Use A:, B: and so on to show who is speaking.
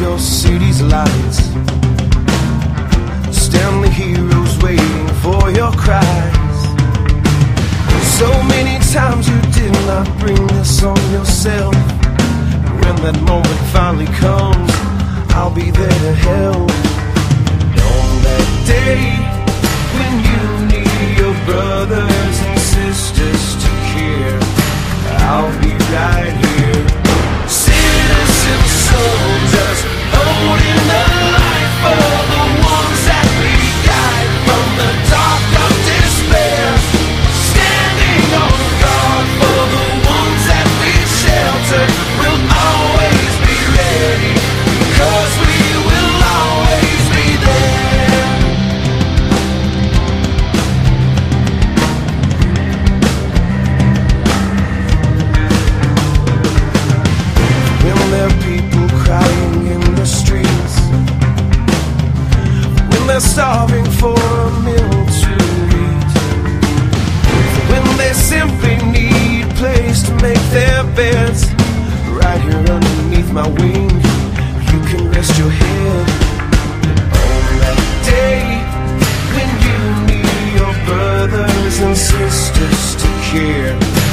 A: your city's lights. Stand the heroes waiting for your cries. So many times you did not bring this on yourself. When that moment finally comes, I'll be there to help. they're starving for a meal to eat. When they simply need a place to make their beds, right here underneath my wing, you can rest your head. On that day when you need your brothers and sisters to care.